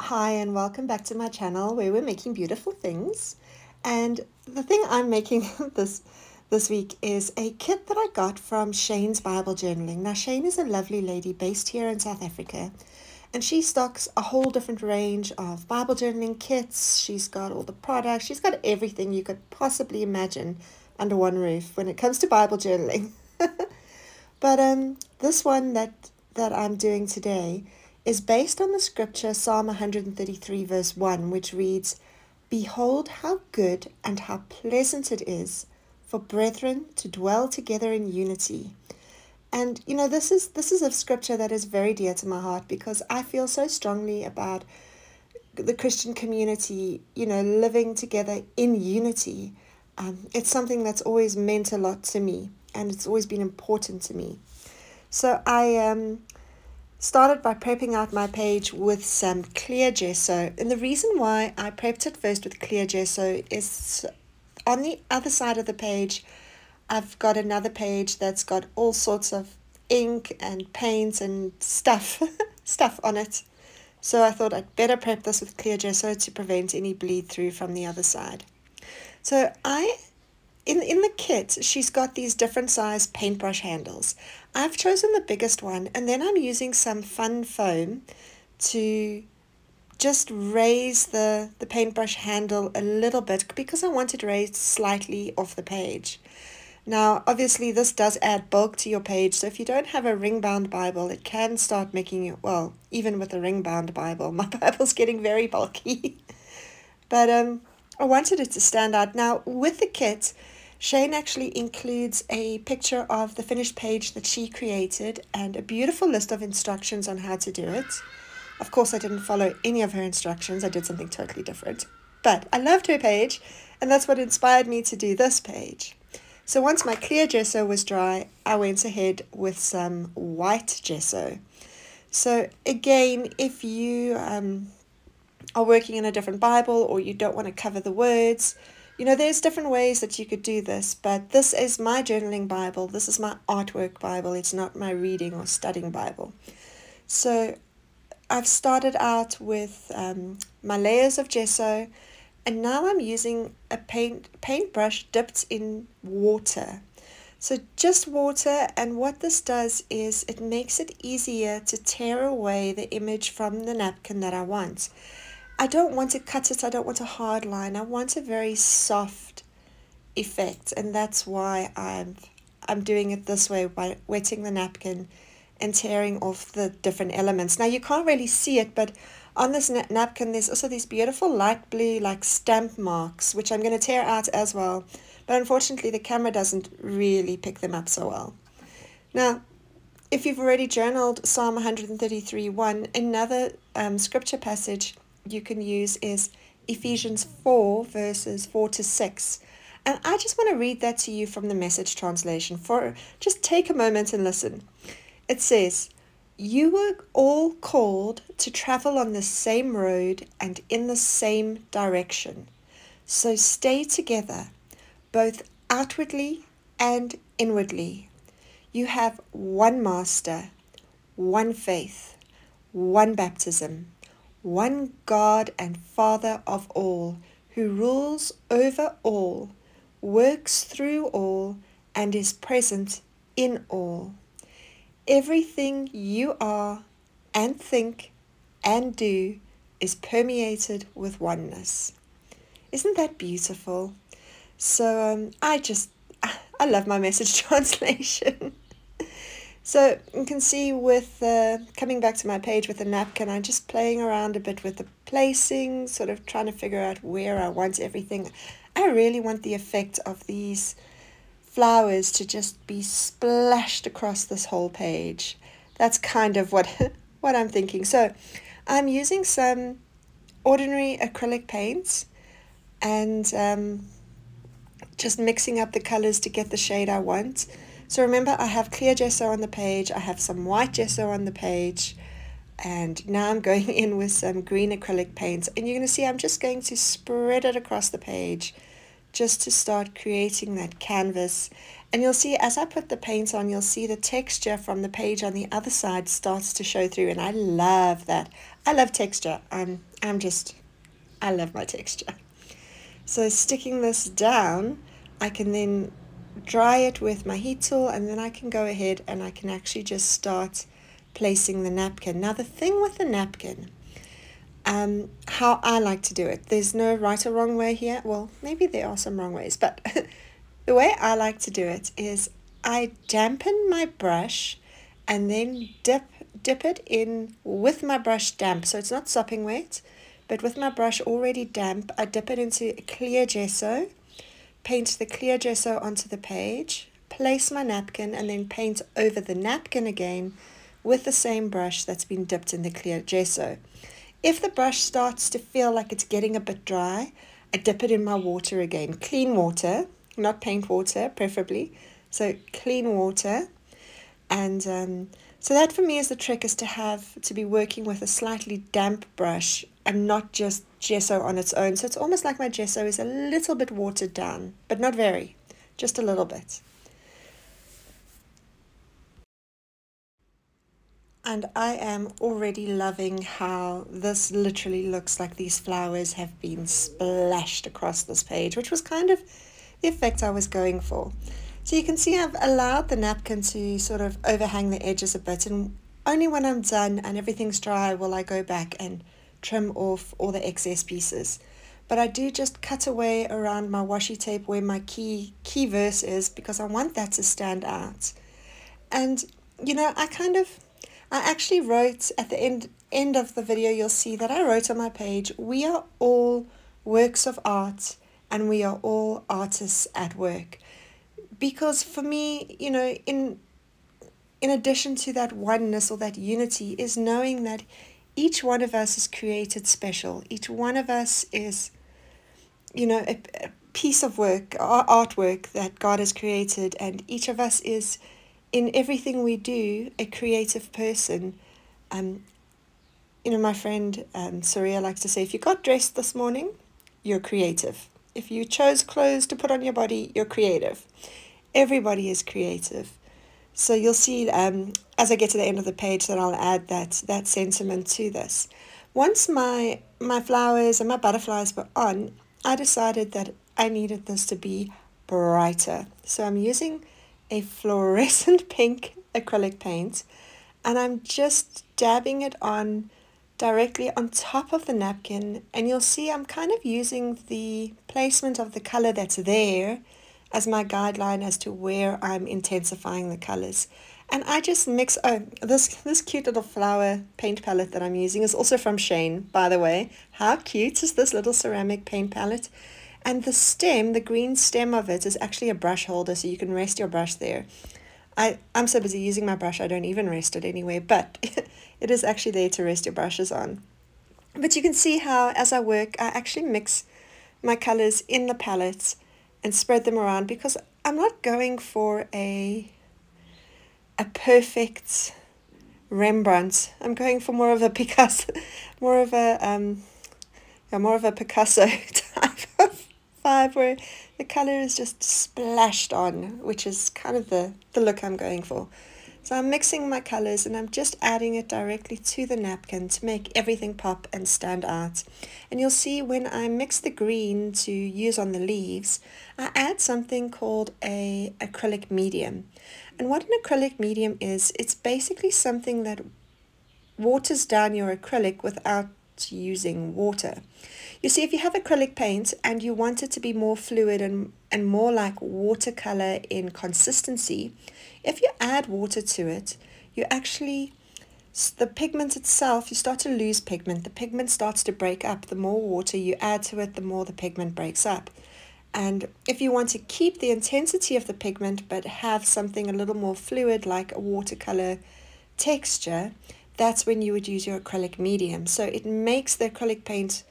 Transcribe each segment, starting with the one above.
Hi and welcome back to my channel where we're making beautiful things. And the thing I'm making this this week is a kit that I got from Shain's Bible Journaling. Now Shain is a lovely lady based here in South Africa and she stocks a whole different range of Bible journaling kits. She's got all the products. She's got everything you could possibly imagine under one roof when it comes to Bible journaling. but um this one that that I'm doing today is based on the scripture Psalm 133, verse 1, which reads, Behold, how good and how pleasant it is for brethren to dwell together in unity. And you know, this is this is a scripture that is very dear to my heart because I feel so strongly about the Christian community, you know, living together in unity. Um, it's something that's always meant a lot to me and it's always been important to me. So I um started by prepping out my page with some clear gesso. And the reason why I prepped it first with clear gesso is on the other side of the page, I've got another page that's got all sorts of ink and paints and stuff, stuff on it. So I thought I'd better prep this with clear gesso to prevent any bleed through from the other side. So I in, in the kit, she's got these different size paintbrush handles. I've chosen the biggest one and then I'm using some fun foam to just raise the, the paintbrush handle a little bit because I want it raised slightly off the page. Now, obviously, this does add bulk to your page, so if you don't have a ring-bound Bible, it can start making you, well, even with a ring-bound Bible, my Bible's getting very bulky. but um, I wanted it to stand out. Now, with the kit, Shain actually includes a picture of the finished page that she created and a beautiful list of instructions on how to do it. Of course, I didn't follow any of her instructions. I did something totally different. But I loved her page, and that's what inspired me to do this page. So once my clear gesso was dry, I went ahead with some white gesso. So again, if you um, are working in a different Bible or you don't want to cover the words, you know, there's different ways that you could do this, but this is my journaling Bible. This is my artwork Bible. It's not my reading or studying Bible. So I've started out with um, my layers of gesso, and now I'm using a paint paintbrush dipped in water. So just water, and what this does is it makes it easier to tear away the image from the napkin that I want. I don't want to cut it, I don't want a hard line, I want a very soft effect and that's why I'm I'm doing it this way by wetting the napkin and tearing off the different elements. Now you can't really see it but on this na napkin there's also these beautiful light blue like stamp marks which I'm going to tear out as well but unfortunately the camera doesn't really pick them up so well. Now if you've already journaled Psalm 133 1 another um, scripture passage you can use is Ephesians 4, verses 4 to 6. And I just want to read that to you from the message translation. For just take a moment and listen. It says, You were all called to travel on the same road and in the same direction. So stay together, both outwardly and inwardly. You have one master, one faith, one baptism one God and Father of all, who rules over all, works through all, and is present in all. Everything you are and think and do is permeated with oneness. Isn't that beautiful? So um, I just, I love my message translation. So you can see with uh, coming back to my page with the napkin, I'm just playing around a bit with the placing, sort of trying to figure out where I want everything. I really want the effect of these flowers to just be splashed across this whole page. That's kind of what, what I'm thinking. So I'm using some ordinary acrylic paints and um, just mixing up the colors to get the shade I want. So remember I have clear gesso on the page, I have some white gesso on the page, and now I'm going in with some green acrylic paints. And you're going to see I'm just going to spread it across the page just to start creating that canvas. And you'll see as I put the paint on, you'll see the texture from the page on the other side starts to show through. And I love that. I love texture. I'm, I'm just, I love my texture. So sticking this down, I can then dry it with my heat tool and then I can go ahead and I can actually just start placing the napkin. Now the thing with the napkin, um, how I like to do it, there's no right or wrong way here. Well, maybe there are some wrong ways, but the way I like to do it is I dampen my brush and then dip dip it in with my brush damp. So it's not sopping wet, but with my brush already damp, I dip it into a clear gesso, paint the clear gesso onto the page, place my napkin and then paint over the napkin again with the same brush that's been dipped in the clear gesso. If the brush starts to feel like it's getting a bit dry, I dip it in my water again. Clean water, not paint water, preferably. So clean water. And um, so that for me is the trick is to have to be working with a slightly damp brush and not just gesso on its own. So it's almost like my gesso is a little bit watered down, but not very, just a little bit. And I am already loving how this literally looks like these flowers have been splashed across this page, which was kind of the effect I was going for. So you can see I've allowed the napkin to sort of overhang the edges a bit and only when I'm done and everything's dry will I go back and trim off all the excess pieces. But I do just cut away around my washi tape where my key key verse is because I want that to stand out. And you know, I kind of I actually wrote at the end end of the video you'll see that I wrote on my page, we are all works of art and we are all artists at work because for me, you know, in in addition to that oneness or that unity is knowing that each one of us is created special. Each one of us is, you know, a, a piece of work, artwork that God has created, and each of us is, in everything we do, a creative person. Um, you know, my friend um, Surya likes to say, if you got dressed this morning, you're creative. If you chose clothes to put on your body, you're creative everybody is creative. So you'll see um, as I get to the end of the page that I'll add that, that sentiment to this. Once my, my flowers and my butterflies were on, I decided that I needed this to be brighter. So I'm using a fluorescent pink acrylic paint and I'm just dabbing it on directly on top of the napkin and you'll see I'm kind of using the placement of the color that's there as my guideline as to where I'm intensifying the colors. And I just mix, oh, this, this cute little flower paint palette that I'm using is also from Shain, by the way. How cute is this little ceramic paint palette? And the stem, the green stem of it is actually a brush holder, so you can rest your brush there. I, I'm so busy using my brush, I don't even rest it anyway, but it is actually there to rest your brushes on. But you can see how, as I work, I actually mix my colors in the palettes and spread them around because I'm not going for a a perfect Rembrandt. I'm going for more of a Picasso, more of a um, yeah, more of a Picasso type of vibe where the color is just splashed on, which is kind of the the look I'm going for. So I'm mixing my colors and I'm just adding it directly to the napkin to make everything pop and stand out. And you'll see when I mix the green to use on the leaves, I add something called a acrylic medium. And what an acrylic medium is, it's basically something that waters down your acrylic without using water. You see, if you have acrylic paint and you want it to be more fluid and, and more like watercolor in consistency, if you add water to it, you actually, the pigment itself, you start to lose pigment. The pigment starts to break up. The more water you add to it, the more the pigment breaks up. And if you want to keep the intensity of the pigment but have something a little more fluid like a watercolor texture, that's when you would use your acrylic medium. So it makes the acrylic paint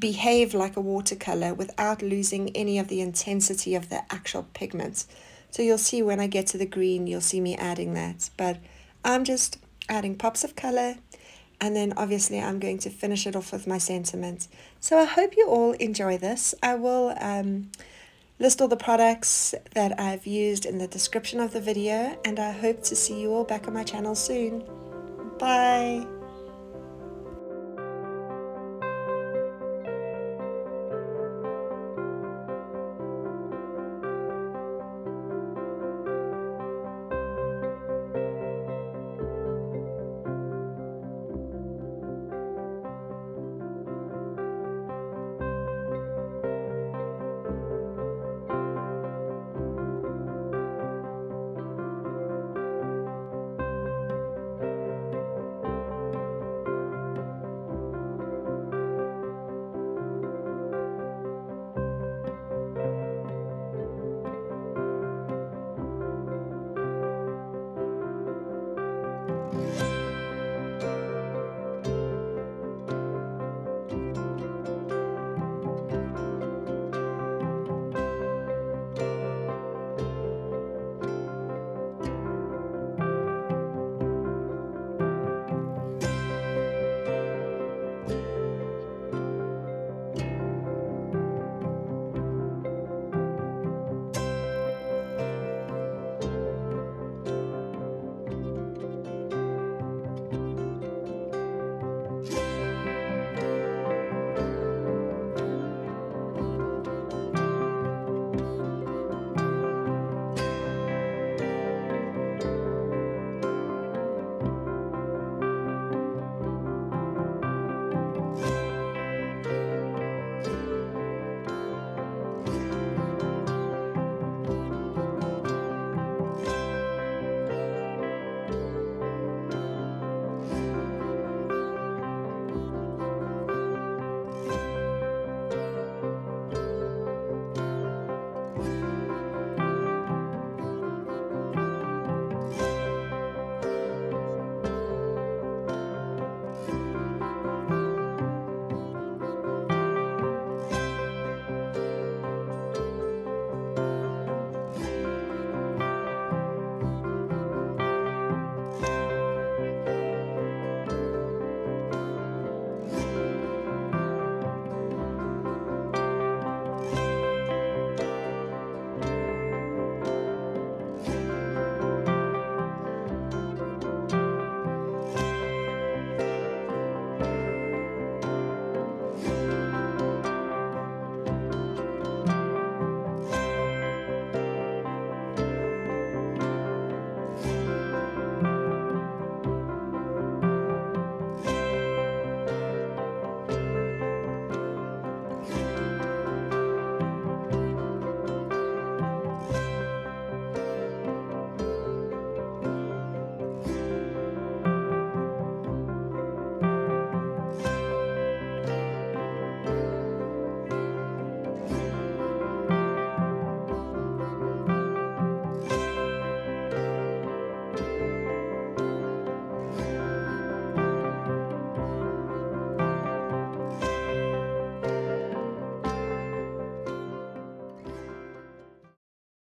behave like a watercolor without losing any of the intensity of the actual pigment. So you'll see when I get to the green, you'll see me adding that. But I'm just adding pops of color and then obviously I'm going to finish it off with my sentiments. So I hope you all enjoy this. I will um, list all the products that I've used in the description of the video and I hope to see you all back on my channel soon. Bye!